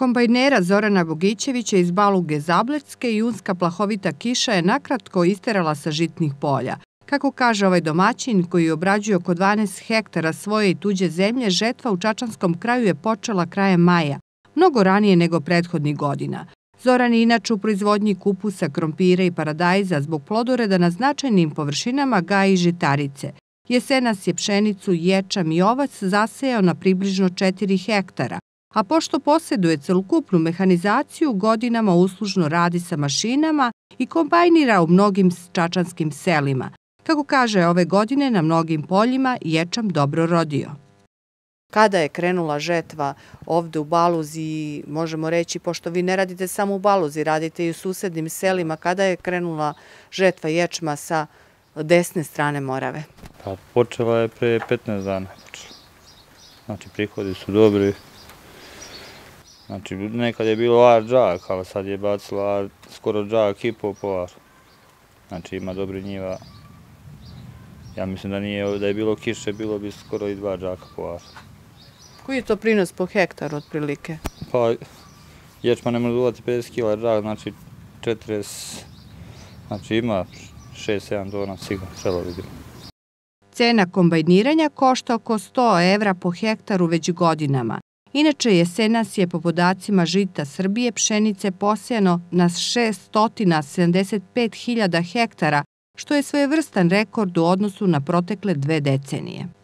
Kombajnera Zorana Bogićevića iz Baluge Zablecke junska plahovita kiša je nakratko isterala sa žitnih polja. Kako kaže ovaj domaćin koji obrađuje oko 12 hektara svoje i tuđe zemlje, žetva u Čačanskom kraju je počela krajem maja, mnogo ranije nego prethodnih godina. Zoran je inače u proizvodnji kupusa, krompira i paradajza zbog plodoreda na značajnim površinama gaji žitarice. Jesenas je pšenicu, ječam i ovac zasejao na približno 4 hektara, a pošto posjeduje celokupnu mehanizaciju, godinama uslužno radi sa mašinama i kombajnira u mnogim čačanskim selima. Kako kaže, ove godine na mnogim poljima ječam dobro rodio. Kada je krenula žetva ovde u Baluzi, možemo reći, pošto vi ne radite samo u Baluzi, radite i u susednim selima, kada je krenula žetva ječma sa desne strane Morave? Pa počela je pre 15 dana. Znači, prihodi su dobri, Znači, nekad je bilo ar džak, ali sad je bacila ar, skoro džak i po ar. Znači, ima dobri njiva. Ja mislim da nije, da je bilo kiše, bilo bi skoro i dva džaka po ar. Koji je to prinos po hektaru, otprilike? Pa, ječma ne može duvati 50 kila džak, znači 40, znači ima 6-7 tona sigurno, trebalo bi Cena kombajniranja košta oko 100 evra po hektaru već godinama. Inače, jesenas je po podacima Žita Srbije pšenice posejano na 675.000 hektara, što je svojevrstan rekord u odnosu na protekle dve decenije.